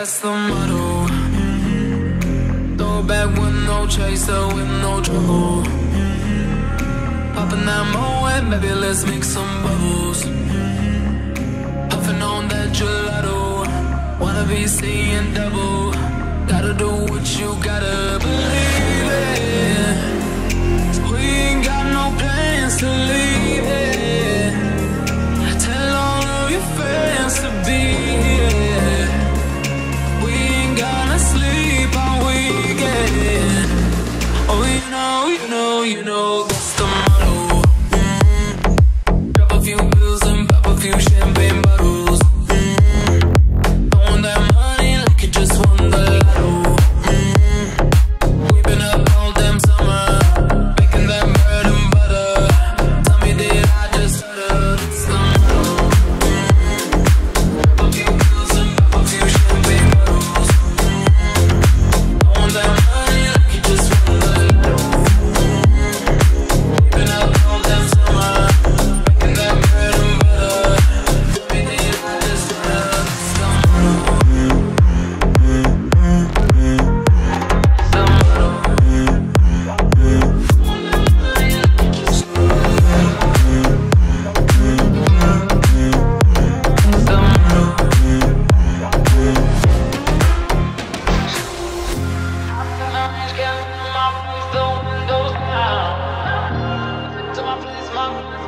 that's the motto. Mm. Mm-hmm. Throw back with no chaser, with no trouble. Mm-hmm. Popping that moe, maybe let's make some bubbles. Mm. Puffing on that gelato, wanna be seeing double. Gotta do what you gotta. we know, you know.